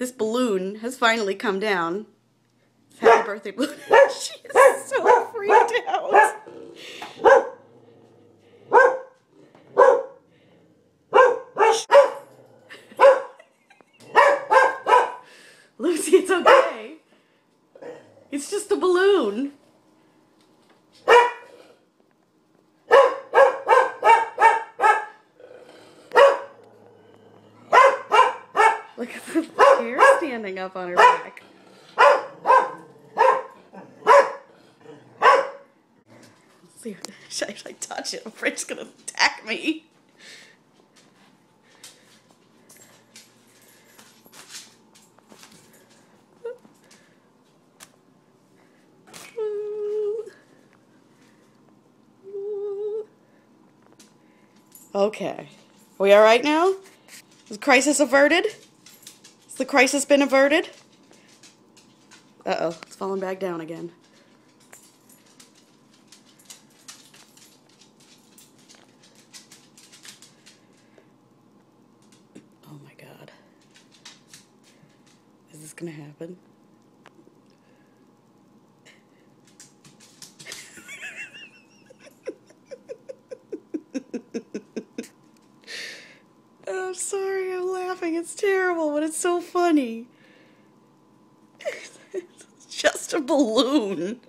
this balloon has finally come down. Happy birthday balloon. she is so freaked out. Lucy, it's okay. It's just a balloon. Look at the hair standing up on her back. See, should I, should I touch it? It's gonna attack me. Okay. Are we alright now? Is crisis averted? The crisis been averted? Uh-oh, it's falling back down again. Oh my god. Is this gonna happen? Oh, I'm sorry, I'm laughing. It's terrible, but it's so funny. it's just a balloon.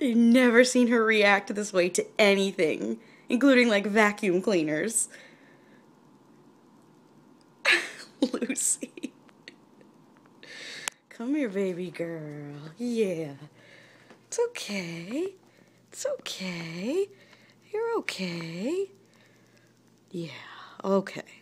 I've never seen her react this way to anything, including like vacuum cleaners. Lucy. Come here, baby girl. Yeah. It's okay. It's okay. You're okay. Yeah, okay.